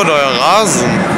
wurde euer Rasen?